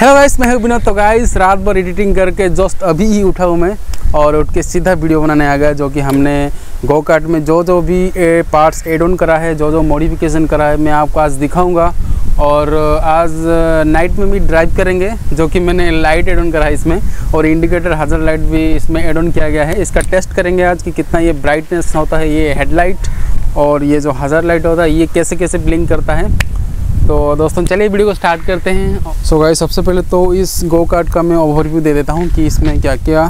Hello guys मैं हूँ विनोद। तो गाइस रात भर एडिटिंग करके जस्ट अभी ही उठा हूँ मैं और उठ के सीधा वीडियो बनाने आ गया, जो कि हमने गो कार्ट में जो जो भी पार्ट्स एड ऑन करा है, जो जो मॉडिफिकेशन करा है, मैं आपको आज दिखाऊँगा। और आज नाइट में भी ड्राइव करेंगे, जो कि मैंने लाइट एड ऑन करा है इसमें और इंडिकेटर हज़र लाइट भी इसमें एड ऑन किया गया है। इसका टेस्ट करेंगे आज कि कितना ये ब्राइटनेस होता है, ये हेडलाइट और ये जो हज़र लाइट होता है, ये कैसे कैसे ब्लिंक करता है। तो दोस्तों, चलिए वीडियो को स्टार्ट करते हैं। सो so गाइस सबसे पहले तो इस गो कार्ट का मैं ओवरव्यू दे देता हूँ कि इसमें क्या क्या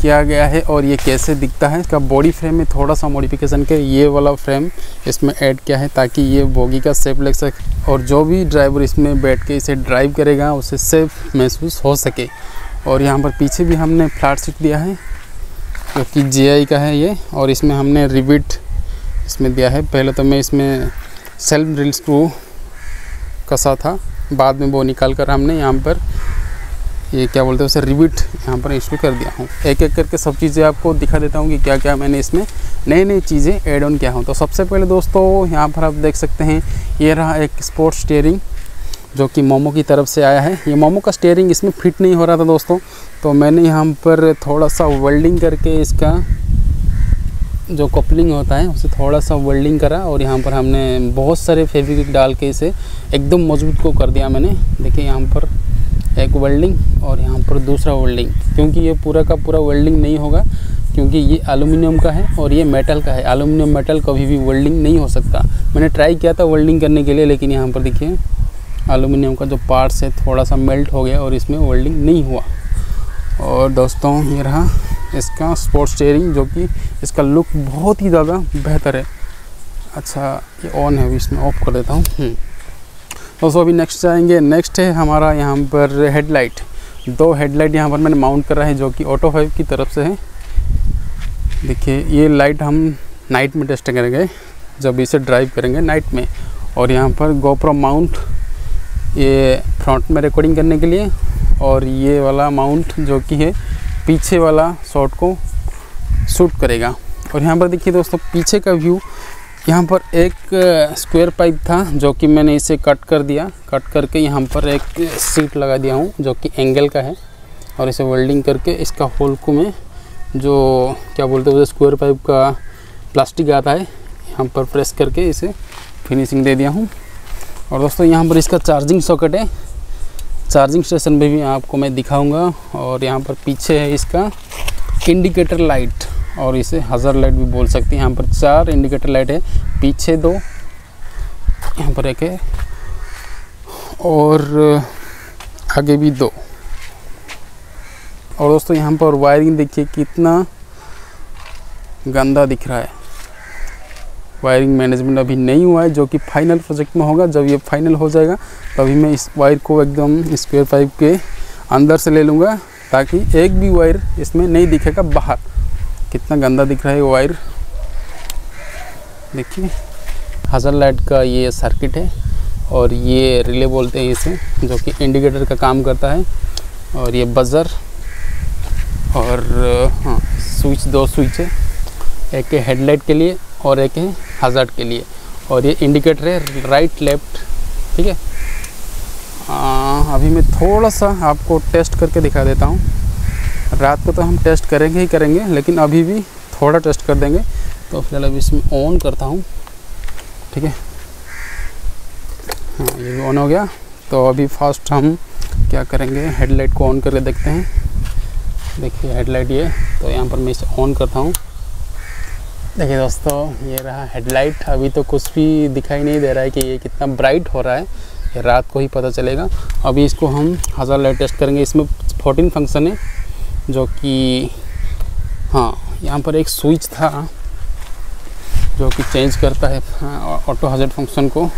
किया गया है और ये कैसे दिखता है। इसका बॉडी फ्रेम में थोड़ा सा मॉडिफिकेशन के ये वाला फ्रेम इसमें ऐड किया है ताकि ये बोगी का सेफ़ लग सके और जो भी ड्राइवर इसमें बैठ के इसे ड्राइव करेगा, उसे सेफ़ महसूस हो सके। और यहाँ पर पीछे भी हमने फ्लैट सीट दिया है, जो कि जे का है ये, और इसमें हमने रिबिट इसमें दिया है। पहले तो मैं इसमें सेल्फ ड्रिल स्क्रू कसा था। बाद में वो निकाल कर हमने यहाँ पर ये क्या बोलते हैं उसे रिबिट यहाँ पर इंस्टॉल कर दिया हूँ। एक एक करके सब चीज़ें आपको दिखा देता हूँ कि क्या क्या मैंने इसमें नई नई चीज़ें ऐड ऑन किया हूँ। तो सबसे पहले दोस्तों, यहाँ पर आप देख सकते हैं, ये रहा एक स्पोर्ट्स स्टेयरिंग जो कि मोमो की तरफ़ से आया है। ये मोमो का स्टेयरिंग इसमें फिट नहीं हो रहा था दोस्तों। तो मैंने यहाँ पर थोड़ा सा वेल्डिंग करके इसका जो कपलिंग होता है, उसे थोड़ा सा वेल्डिंग करा और यहाँ पर हमने बहुत सारे फेविक्विक डाल के इसे एकदम मज़बूत को कर दिया मैंने। देखिए यहाँ पर एक वेल्डिंग और यहाँ पर दूसरा वेल्डिंग क्योंकि ये पूरा का पूरा वेल्डिंग नहीं होगा, क्योंकि ये एलुमिनियम का है और ये मेटल का है। एलुमिनियम मेटल कभी भी वेल्डिंग नहीं हो सकता। मैंने ट्राई किया था वेल्डिंग करने के लिए, लेकिन यहाँ पर देखिए एलुमिनियम का जो पार्ट्स है, थोड़ा सा मेल्ट हो गया और इसमें वेल्डिंग नहीं हुआ। और दोस्तों, ये रहा इसका स्पोर्ट्स स्टेयरिंग जो कि इसका लुक बहुत ही ज़्यादा बेहतर है। अच्छा ये ऑन है, अभी इसमें ऑफ़ कर देता हूँ। दोस्तों अभी नेक्स्ट जाएँगे। नेक्स्ट है हमारा यहाँ पर हेडलाइट दो हेडलाइट यहाँ पर मैंने माउंट करा है जो कि ऑटो फाइव की तरफ़ से है। देखिए, ये लाइट हम नाइट में टेस्ट करेंगे, जब इसे ड्राइव करेंगे नाइट में। और यहाँ पर गोप्रो माउंट ये फ्रंट में रिकॉर्डिंग करने के लिए, और ये वाला माउंट जो कि है पीछे वाला शॉट को शूट करेगा। और यहाँ पर देखिए दोस्तों, पीछे का व्यू, यहाँ पर एक स्क्वायर पाइप था जो कि मैंने इसे कट कर दिया। कट करके यहाँ पर एक सीट लगा दिया हूँ जो कि एंगल का है। और इसे वेल्डिंग करके इसका होल को मैं जो, क्या बोलते हैं स्क्वायर पाइप का प्लास्टिक आता है, यहाँ पर प्रेस करके इसे फिनिशिंग दे दिया हूँ। और दोस्तों, यहाँ पर इसका चार्जिंग सॉकेट है। चार्जिंग स्टेशन पे भी आपको मैं दिखाऊँगा और यहाँ पर पीछे है इसका इंडिकेटर लाइट और इसे हज़ार लाइट भी बोल सकते हैं। यहाँ पर चार इंडिकेटर लाइट है, पीछे दो, यहाँ पर एक है और आगे भी दो। और दोस्तों यहाँ पर वायरिंग देखिए कितना गंदा दिख रहा है। वायरिंग मैनेजमेंट अभी नहीं हुआ है, जो कि फाइनल प्रोजेक्ट में होगा। जब ये फाइनल हो जाएगा, तभी मैं इस वायर को एकदम स्क्वेयर पाइप के अंदर से ले लूँगा, ताकि एक भी वायर इसमें नहीं दिखेगा बाहर। कितना गंदा दिख रहा है वायर देखिए हज़र लाइट का ये सर्किट है, और ये रिले बोलते हैं इसे, जो कि इंडिकेटर का काम करता है। और ये बज़र और हाँ स्विच दो स्विच है। एक है हेडलाइट के लिए, और एक है हज़ार्ड के लिए। और ये इंडिकेटर है राइट लेफ़्ट ठीक है? अभी मैं थोड़ा सा आपको टेस्ट करके दिखा देता हूँ। रात को तो हम टेस्ट करेंगे ही करेंगे, लेकिन अभी भी थोड़ा टेस्ट कर देंगे। तो फ़िलहाल अभी इसमें ऑन करता हूँ, ठीक है? हाँ ये भी ऑन हो गया। तो अभी फास्ट हम क्या करेंगे? हेडलाइट को ऑन करके देखते हैं। देखिए हेडलाइट ये तो यहाँ पर मैं इसे ऑन करता हूँ। देखिए दोस्तों, ये रहा हेडलाइट अभी तो कुछ भी दिखाई नहीं दे रहा है कि ये कितना ब्राइट हो रहा है। ये रात को ही पता चलेगा। अभी इसको हम हज़ार लाइट टेस्ट करेंगे। इसमें फोर्टीन फ़ंक्शन है, जो कि हाँ यहाँ पर एक स्विच था, जो कि चेंज करता है ऑटो हज़ार फ़ंक्शन को।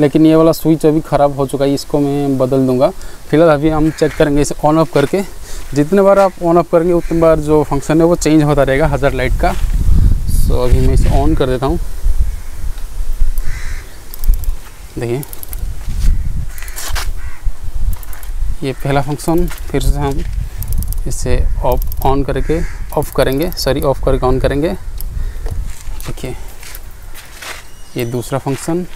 लेकिन ये वाला स्विच अभी ख़राब हो चुका है, इसको मैं बदल दूँगा। फ़िलहाल अभी हम चेक करेंगे इसे ऑन ऑफ़ करके। जितने बार आप ऑन ऑफ़ करेंगे, उतने बार जो फ़ंक्शन है, वो चेंज होता रहेगा हज़ार लाइट का। सो अभी मैं इसे ऑन कर देता हूँ। देखिए। ये पहला फ़ंक्शन फिर से हम इसे ऑफ़ ऑन करके ऑफ़ करेंगे। सॉरी ऑफ़ करके ऑन करेंगे। देखिए। ये दूसरा फ़ंक्शन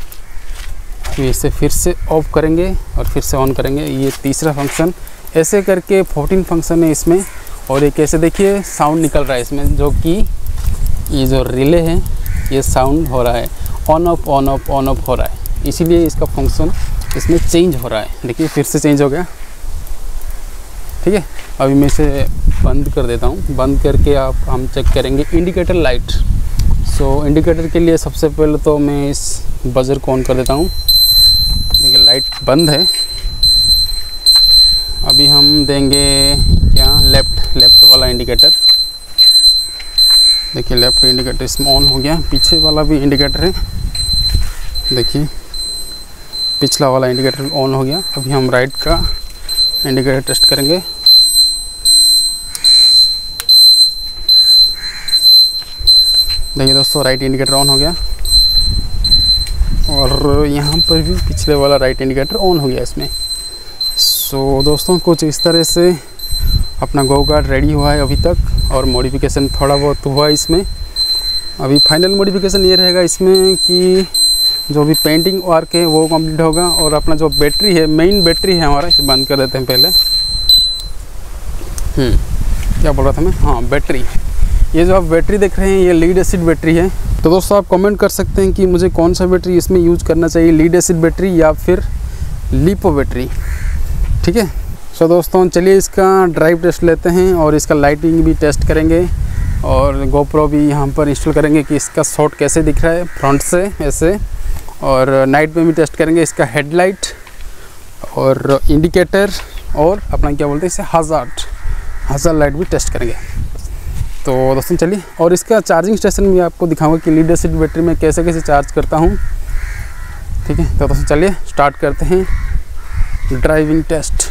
ये इसे फिर से ऑफ़ करेंगे और फिर से ऑन करेंगे। ये तीसरा फ़ंक्शन ऐसे करके 14 फ़ंक्शन है इसमें। और एक ऐसे देखिए? साउंड निकल रहा है इसमें, जो कि ये जो रिले है ये साउंड हो रहा है। On off on off on off हो रहा है। इसीलिए इसका फ़ंक्शन इसमें चेंज हो रहा है। देखिए फिर से चेंज हो गया। ठीक है? अभी मैं इसे बंद कर देता हूँ। बंद करके आप हम चेक करेंगे। Indicator light so so, indicator के लिए सबसे पहले तो मैं इस बजर को ऑन कर देता हूँ। देखिए लाइट बंद है। अभी हम देंगे क्या? लेफ़्ट लेफ़्ट वाला इंडिकेटर देखिए लेफ़्ट इंडिकेटर इसमें ऑन हो गया। पीछे वाला भी इंडिकेटर है। देखिए, पिछला वाला इंडिकेटर ऑन हो गया। अभी हम राइट का इंडिकेटर टेस्ट करेंगे। देखिए दोस्तों राइट इंडिकेटर ऑन हो गया। और यहाँ पर भी पिछले वाला राइट इंडिकेटर ऑन हो गया इसमें। सो दोस्तों, कुछ इस तरह से अपना गो कार्ड रेडी हुआ है अभी तक। और मॉडिफिकेशन थोड़ा बहुत हुआ इसमें। अभी फाइनल मॉडिफिकेशन ये रहेगा इसमें कि जो भी पेंटिंग वर्क है वो कंप्लीट होगा और अपना जो बैटरी है मेन बैटरी है हमारा, इसे बंद कर देते हैं पहले। हम्म क्या बोल रहा था मैं? हाँ बैटरी ये जो आप बैटरी देख रहे हैं, ये लीड एसिड बैटरी है। तो दोस्तों, आप कमेंट कर सकते हैं कि मुझे कौन सा बैटरी इसमें यूज़ करना चाहिए लीड एसिड बैटरी या फिर लिपो बैटरी ठीक है? सो so, दोस्तों चलिए इसका ड्राइव टेस्ट लेते हैं और इसका लाइटिंग भी टेस्ट करेंगे और गोप्रो भी यहाँ पर इंस्टॉल करेंगे कि इसका शॉट कैसे दिख रहा है फ्रंट से ऐसे। और नाइट में भी टेस्ट करेंगे इसका हेडलाइट और इंडिकेटर और अपना क्या बोलते हैं इसे हज़ार्ड हज़ार लाइट भी टेस्ट करेंगे। तो दोस्तों चलिए और इसका चार्जिंग स्टेशन भी आपको दिखाऊँगा कि लीड एसिड बैटरी में कैसे कैसे चार्ज करता हूँ। ठीक है? तो दोस्तों चलिए स्टार्ट करते हैं ड्राइविंग टेस्ट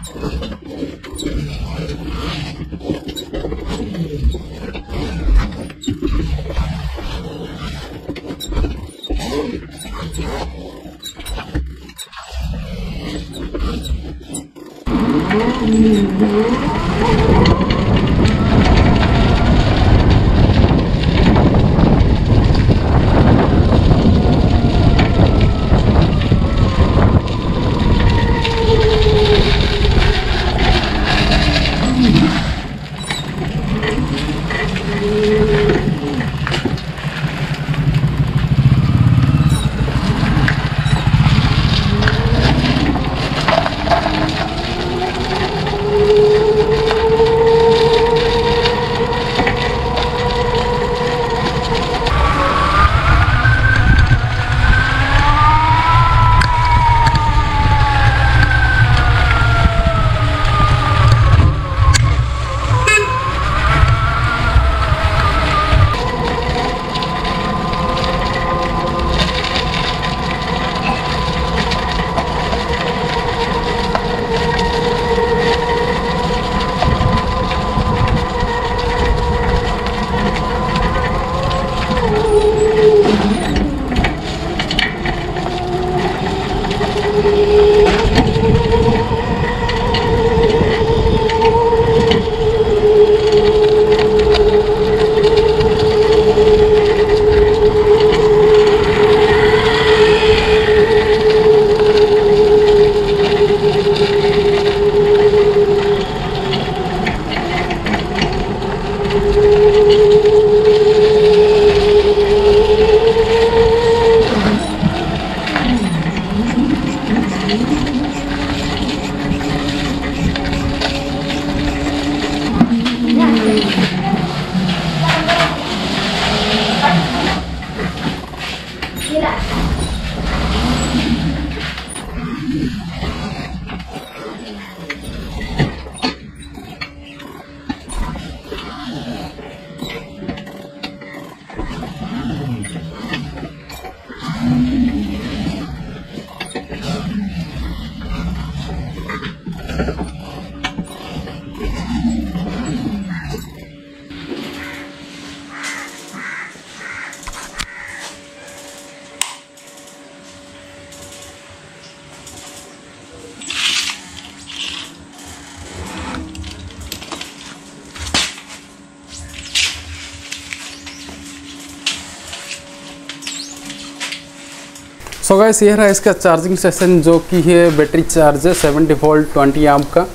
सो गैस ये रहा इसका चार्जिंग सेशन जो कि है बैटरी चार्ज है सेवेंटी वोल्ट ट्वेंटी एम्प का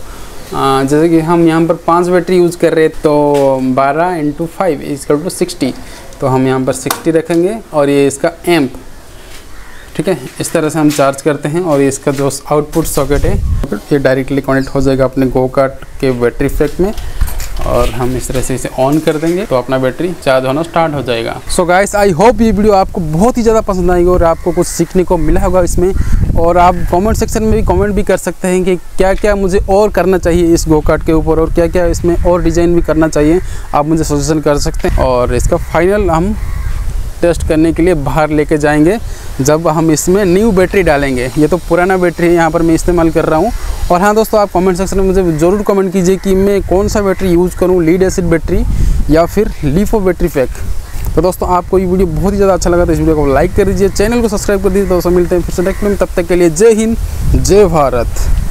जैसे कि हम यहाँ पर पाँच बैटरी यूज़ कर रहे हैं तो बारह इंटू फाइव इसका टू सिक्सटी तो हम यहाँ पर सिक्सटी रखेंगे और ये इसका एम्प ठीक है? इस तरह से हम चार्ज करते हैं और ये इसका जो आउटपुट सॉकेट है, ये डायरेक्टली कनेक्ट हो जाएगा अपने गो कार्ट के बैटरी पैक में। और हम इस तरह से इसे ऑन कर देंगे तो अपना बैटरी चार्ज होना स्टार्ट हो जाएगा। सो गाइस आई होप ये वीडियो आपको बहुत ही ज़्यादा पसंद आएगी और आपको कुछ सीखने को मिला होगा इसमें। और आप कमेंट सेक्शन में भी कमेंट भी कर सकते हैं कि क्या क्या मुझे और करना चाहिए इस गोकार्ट के ऊपर और क्या क्या इसमें और डिज़ाइन भी करना चाहिए। आप मुझे सजेशन कर सकते हैं। और इसका फाइनल हम टेस्ट करने के लिए बाहर लेके जाएँगे। जब हम इसमें न्यू बैटरी डालेंगे, ये तो पुराना बैटरी है, यहाँ पर मैं इस्तेमाल कर रहा हूँ। और हाँ दोस्तों, आप कमेंट सेक्शन में मुझे ज़रूर कमेंट कीजिए कि मैं कौन सा बैटरी यूज़ करूँ लीड एसिड बैटरी या फिर लीफो बैटरी पैक तो दोस्तों, आपको ये वीडियो बहुत ही ज़्यादा अच्छा लगा तो इस वीडियो को लाइक कर दीजिए चैनल को सब्सक्राइब कर दीजिए। दोस्तों, मिलते हैं फिर से नेक्स्ट में तब तक के लिए जय हिंद, जय भारत।